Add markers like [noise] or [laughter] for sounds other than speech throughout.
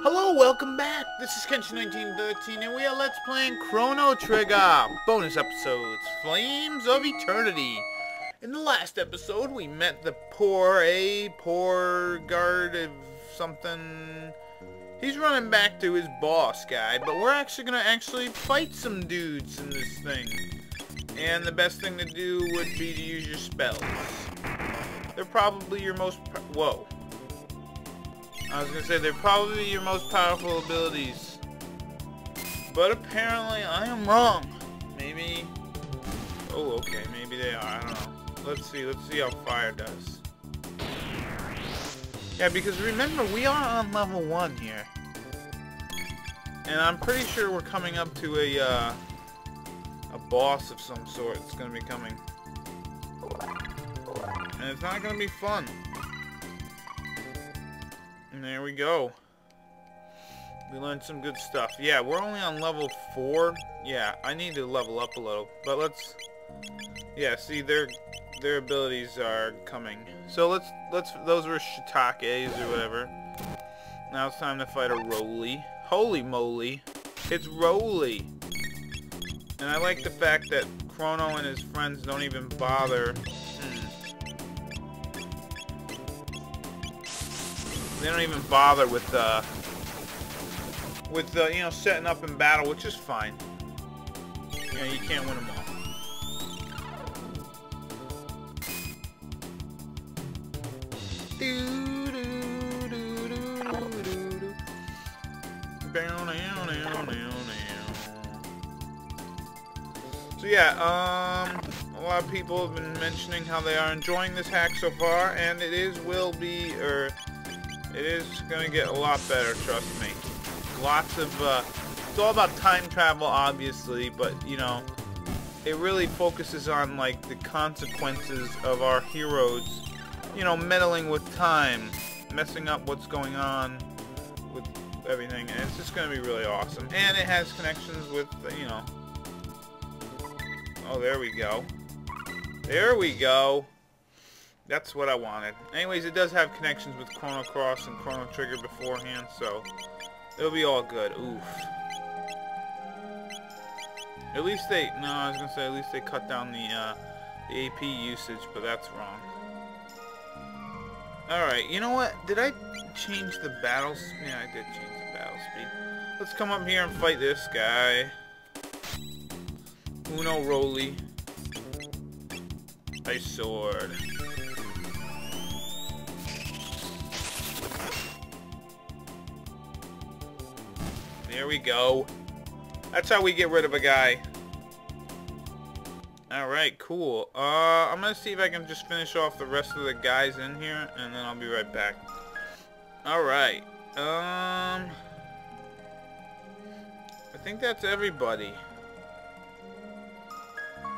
Hello, welcome back. This is Kenshin1913, and we are Let's Playing Chrono Trigger. Bonus episodes, Flames of Eternity. In the last episode, we met the Porre, poor guard of something. He's running back to his boss guy, but we're actually going to actually fight some dudes in this thing. And the best thing to do would be to use your spells. They're probably your most... Whoa. I was gonna say they're probably your most powerful abilities. But apparently I am wrong. Maybe... Oh, okay. Maybe they are. I don't know. Let's see. Let's see how fire does. Yeah, because remember, we are on level 1 here. And I'm pretty sure we're coming up to a, uh, a boss of some sort that's gonna be coming. And it's not gonna be fun. And there we go. We learned some good stuff. Yeah, we're only on level 4. Yeah, I need to level up a little. But let's... Yeah, see, their their abilities are coming. So let's... let's. Those were shiitakes or whatever. Now it's time to fight a Roly. Holy moly. It's Roly. And I like the fact that Crono and his friends don't even bother They don't even bother with, uh, with, uh, you know, setting up in battle, which is fine. You know, you can't win them all. So yeah, um, a lot of people have been mentioning how they are enjoying this hack so far, and it is will be, or it is going to get a lot better, trust me. Lots of, uh, it's all about time travel, obviously, but, you know, it really focuses on, like, the consequences of our heroes, you know, meddling with time, messing up what's going on with everything, and it's just going to be really awesome. And it has connections with, you know, oh, there we go. There we go. That's what I wanted. Anyways, it does have connections with Chrono Cross and Chrono Trigger beforehand, so it'll be all good. Oof. At least they, no, I was going to say at least they cut down the, uh, the AP usage, but that's wrong. Alright, you know what? Did I change the battle speed? Yeah, I did change the battle speed. Let's come up here and fight this guy. Uno Roly. Ice Sword. There we go. That's how we get rid of a guy. Alright, cool. Uh, I'm gonna see if I can just finish off the rest of the guys in here, and then I'll be right back. Alright. Um... I think that's everybody.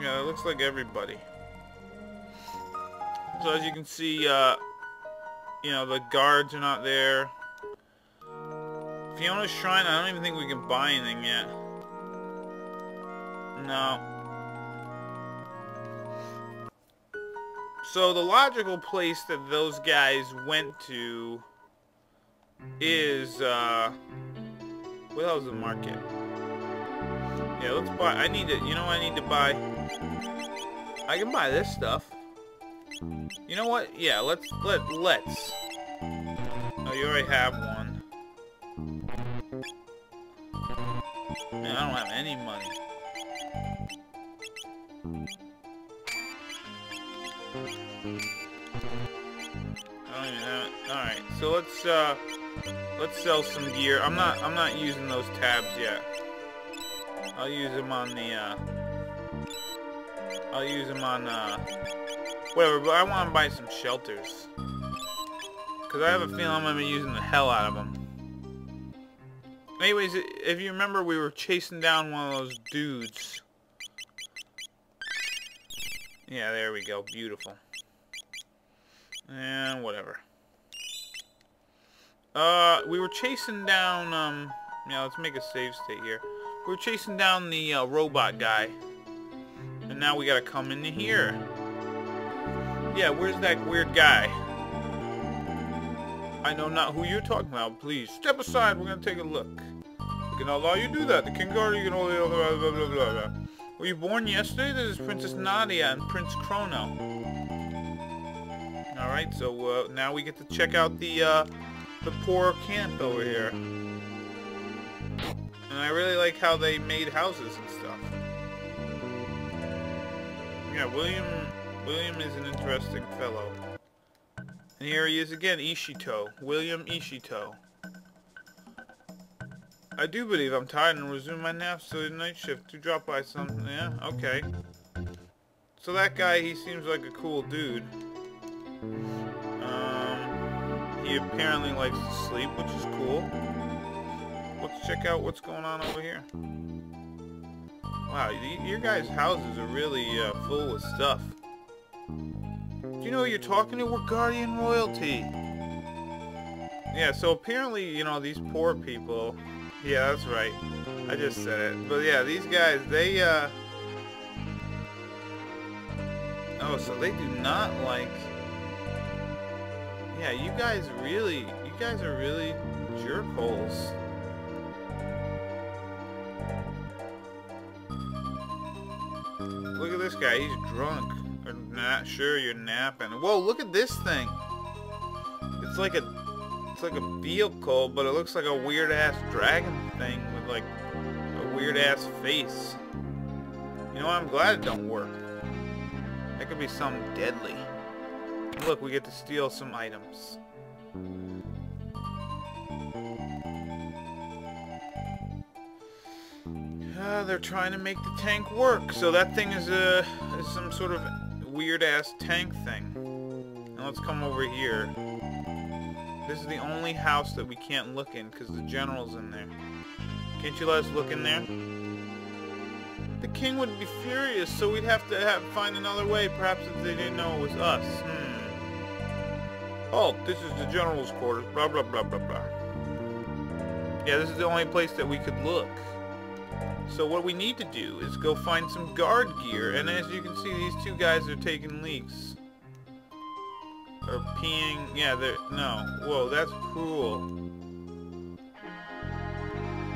Yeah, it looks like everybody. So as you can see, uh, you know, the guards are not there. Fiona's Shrine, I don't even think we can buy anything yet. No. So the logical place that those guys went to is, uh... What else is the market? Yeah, let's buy... I need to... You know what I need to buy? I can buy this stuff. You know what? Yeah, let's... Let, let's. Oh, you already have one. Man, I don't have any money. Alright, so let's uh let's sell some gear. I'm not I'm not using those tabs yet. I'll use them on the uh I'll use them on uh whatever, but I want to buy some shelters. Cause I have a feeling I'm gonna be using the hell out of them. Anyways, if you remember, we were chasing down one of those dudes. Yeah, there we go. Beautiful. And whatever. Uh, we were chasing down, um, yeah, let's make a save state here. We were chasing down the uh, robot guy. And now we gotta come into here. Yeah, where's that weird guy? I know not who you're talking about. Please, step aside. We're gonna take a look. We can allow you to do that. The King Guard, you can only... Blah, blah, blah, blah. Were you born yesterday? This is Princess Nadia and Prince Crono. Alright, so uh, now we get to check out the, uh, the Porre camp over here. And I really like how they made houses and stuff. Yeah, William William is an interesting fellow. And here he is again, Ishito. William Ishito. I do believe I'm tired and resume my nap so the night shift to drop by something. Yeah, okay. So that guy, he seems like a cool dude. Um, he apparently likes to sleep, which is cool. Let's check out what's going on over here. Wow, your guys' houses are really uh, full of stuff. You know who you're talking to? We're Guardian Royalty. Yeah, so apparently, you know, these poor people... Yeah, that's right. I just said it. But yeah, these guys, they, uh... Oh, so they do not like... Yeah, you guys really... You guys are really jerkholes. Look at this guy, he's drunk. Or not sure you're napping. Whoa, look at this thing. It's like a it's like a vehicle, but it looks like a weird ass dragon thing with like a weird ass face. You know, I'm glad it don't work. That could be something deadly. Look, we get to steal some items. Uh, they're trying to make the tank work. So that thing is, a, is some sort of weird-ass tank thing. And let's come over here. This is the only house that we can't look in because the general's in there. Can't you let us look in there? The king would be furious, so we'd have to have, find another way, perhaps if they didn't know it was us. Hmm. Oh, this is the general's quarters, blah, blah, blah, blah, blah. Yeah, this is the only place that we could look. So what we need to do is go find some guard gear, and as you can see, these two guys are taking leaks. Or peeing, yeah, they're, no. Whoa, that's cruel.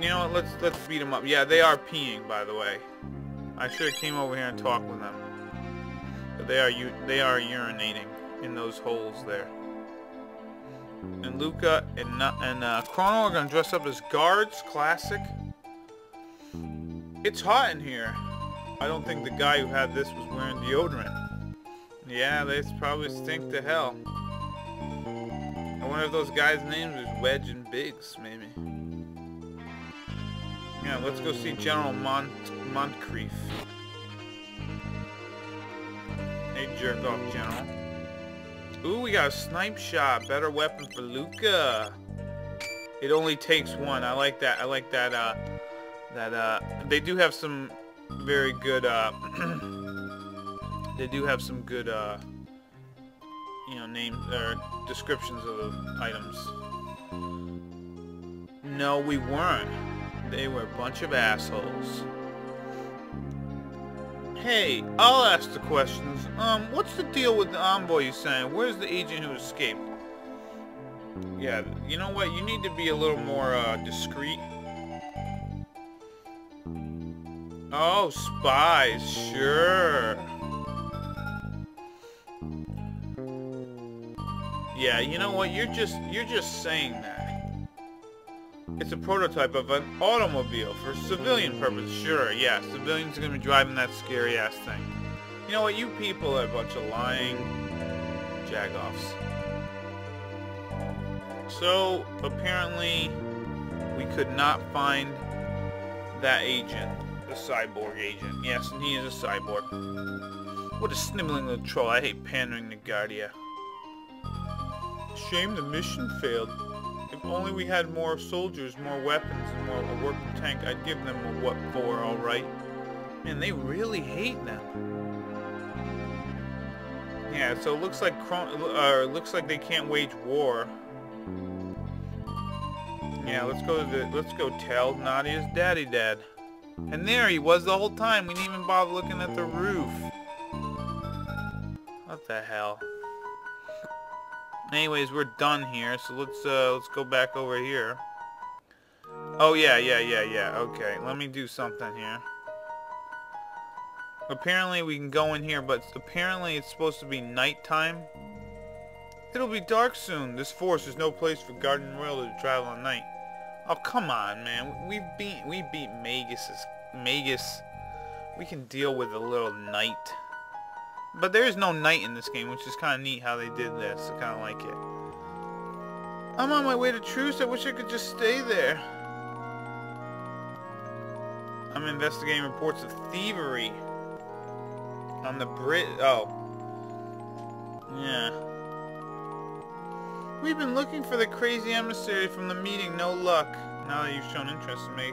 You know what, let's, let's beat them up. Yeah, they are peeing, by the way. I should have came over here and talked with them. But they are, they are urinating in those holes there. And Lucca and, and uh, Crono are to dress up as guards, classic. It's hot in here. I don't think the guy who had this was wearing deodorant. Yeah, they probably stink to hell. I wonder if those guys' names was Wedge and Biggs, maybe. Yeah, let's go see General Mont Moncrief. Hey, jerk off, General. Ooh, we got a snipe shot. Better weapon for Lucca. It only takes one. I like that. I like that, uh, that uh, they do have some very good uh, [clears throat] they do have some good uh, you know names or descriptions of the items. No we weren't. They were a bunch of assholes. Hey I'll ask the questions. Um what's the deal with the envoy you saying where's the agent who escaped? Yeah you know what? You need to be a little more uh, discreet Oh, spies, sure. Yeah, you know what? You're just you're just saying that. It's a prototype of an automobile for civilian purpose. Sure, yeah, civilians are gonna be driving that scary ass thing. You know what? You people are a bunch of lying jagoffs. So apparently, we could not find that agent a cyborg agent. Yes, and he is a cyborg. What a sniveling little troll. I hate pandering to Guardia. Shame the mission failed. If only we had more soldiers, more weapons, and more of a working tank, I'd give them a what for, alright. Man, they really hate them. Yeah, so it looks like uh, looks like they can't wage war. Yeah, let's go to the, let's go tell Nadia's daddy dad. And there he was the whole time. We didn't even bother looking at the roof. What the hell? Anyways, we're done here, so let's uh, let's go back over here. Oh yeah, yeah, yeah, yeah. Okay, let me do something here. Apparently we can go in here, but apparently it's supposed to be nighttime. It'll be dark soon. This forest is no place for Garden Royal to travel at night. Oh come on, man. We beat we beat Magus's Magus. We can deal with a little night. But there is no night in this game, which is kind of neat how they did this. I kind of like it. I'm on my way to Truce. I wish I could just stay there. I'm investigating reports of thievery on the Brit. Oh. Yeah. We've been looking for the crazy emissary from the meeting. No luck. Now that you've shown interest in me,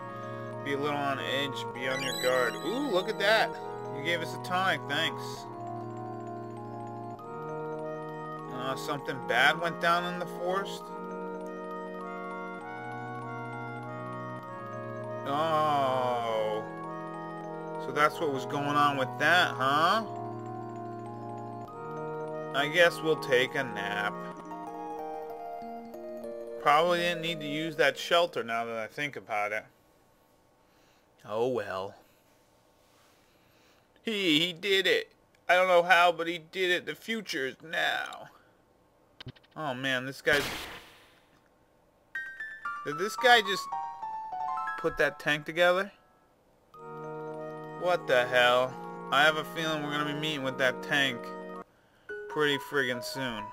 be a little on edge. Be on your guard. Ooh, look at that. You gave us a tonic. Thanks. Uh, something bad went down in the forest? Oh. So that's what was going on with that, huh? I guess we'll take a nap. Probably didn't need to use that shelter now that I think about it. Oh well. He, he did it. I don't know how, but he did it. The future is now. Oh man, this guy's... Did this guy just put that tank together? What the hell? I have a feeling we're going to be meeting with that tank pretty friggin' soon.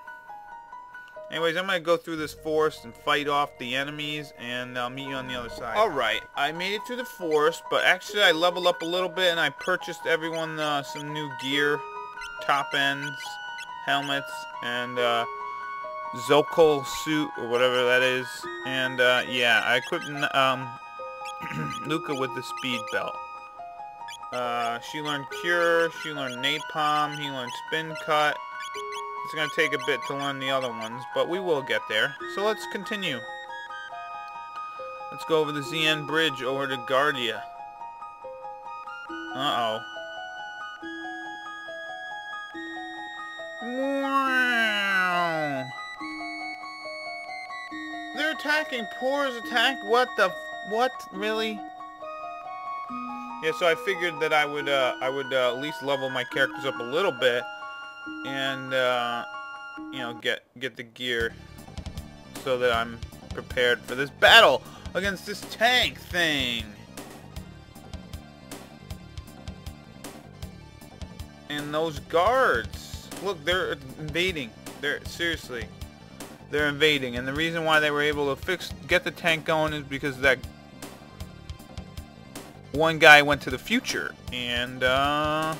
Anyways, I'm going to go through this forest and fight off the enemies, and I'll meet you on the other side. Alright, I made it through the forest, but actually I leveled up a little bit, and I purchased everyone uh, some new gear, top ends, helmets, and uh, Zokol suit, or whatever that is. And uh, yeah, I equipped um, [clears throat] Lucca with the speed belt. Uh, she learned Cure, she learned Napalm, he learned Spin Cut. It's going to take a bit to learn the other ones, but we will get there. So let's continue. Let's go over the Zenan Bridge over to Guardia. Uh-oh. Wow. They're attacking Porre's attack? What the... What? Really? Yeah, so I figured that I would, uh, I would uh, at least level my characters up a little bit, and, uh, you know, get get the gear so that I'm prepared for this battle against this tank thing. And those guards, look, they're invading. They're seriously, they're invading, and the reason why they were able to fix, get the tank going is because that one guy went to the future, and uh,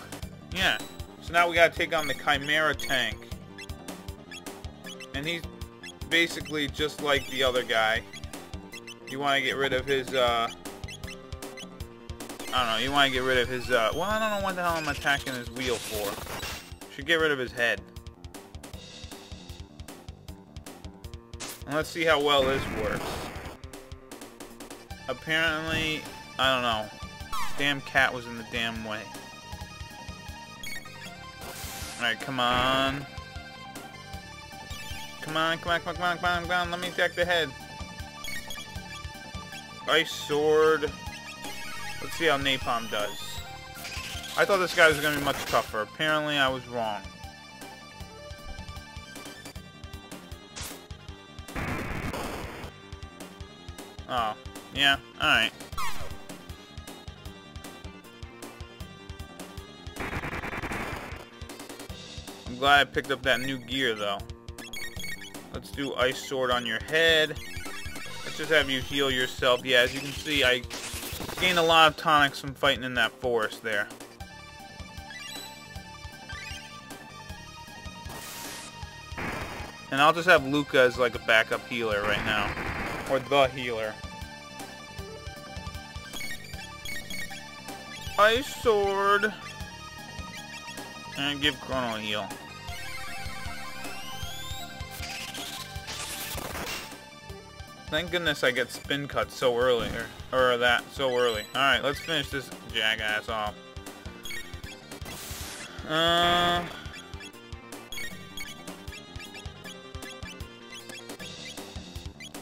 yeah. So now we gotta take on the Chimera tank. And he's basically just like the other guy. You want to get rid of his, uh... I don't know, you want to get rid of his, uh... Well, I don't know what the hell I'm attacking his wheel for. Should get rid of his head. And let's see how well this works. Apparently, I don't know. Damn cat was in the damn way. Alright, come on. Come on, come on, come on, come on, come on, come on. Let me attack the head. Ice sword. Let's see how Napalm does. I thought this guy was going to be much tougher. Apparently, I was wrong. Oh, yeah, alright. Glad I picked up that new gear, though. Let's do Ice Sword on your head. Let's just have you heal yourself. Yeah, as you can see, I gained a lot of tonics from fighting in that forest there. And I'll just have Lucca as like a backup healer right now. Or the healer. Ice Sword. And give Crono a heal. Thank goodness I get spin cut so early, or, or that so early. Alright, let's finish this jackass off. Uh...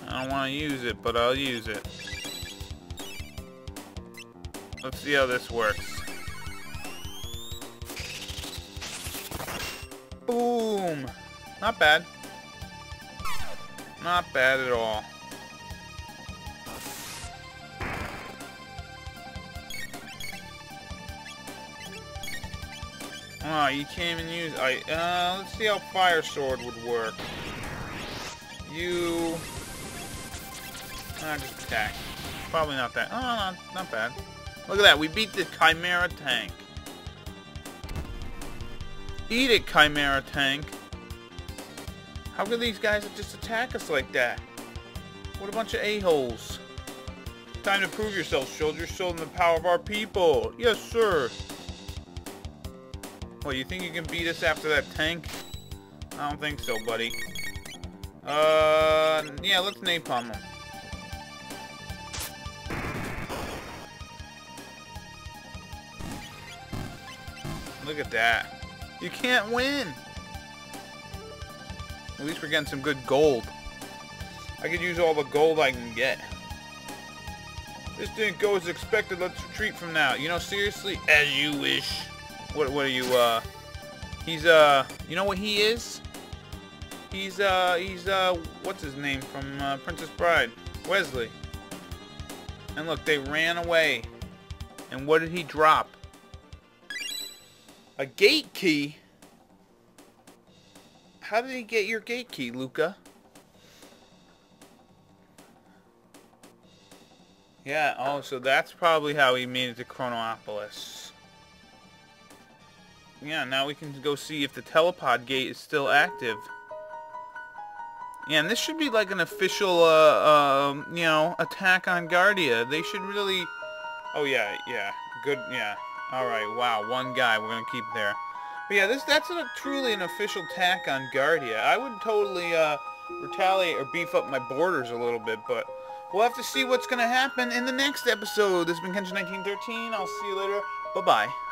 I don't want to use it, but I'll use it. Let's see how this works. Boom! Not bad. Not bad at all. Oh, you can't even use... I, uh, let's see how Fire Sword would work. You... Uh, just attack. Probably not that. Oh, not, not bad. Look at that. We beat the Chimera tank. Eat it, Chimera tank. How could these guys just attack us like that? What a bunch of a-holes. Time to prove yourselves, soldiers. Show them the power of our people. Yes, sir. What, you think you can beat us after that tank? I don't think so, buddy. Uh, yeah, let's napalm him. Look at that. You can't win. At least we're getting some good gold. I could use all the gold I can get. This didn't go as expected. Let's retreat from now. You know, seriously, as you wish. What, what are you, uh... He's, uh... You know what he is? He's, uh... He's, uh... What's his name from uh, Princess Bride? Wesley. And look, they ran away. And what did he drop? A gate key? How did he get your gate key, Lucca? Yeah, oh, so that's probably how he made it to Chronopolis yeah, now we can go see if the telepod gate is still active. Yeah, and this should be like an official, uh, uh, you know, attack on Guardia. They should really... Oh, yeah, yeah. Good, yeah. Alright, wow, one guy we're gonna keep there. But yeah, this that's a, truly an official attack on Guardia. I would totally, uh, retaliate or beef up my borders a little bit, but we'll have to see what's gonna happen in the next episode. This has been Kenshin1913. I'll see you later. Bye-bye.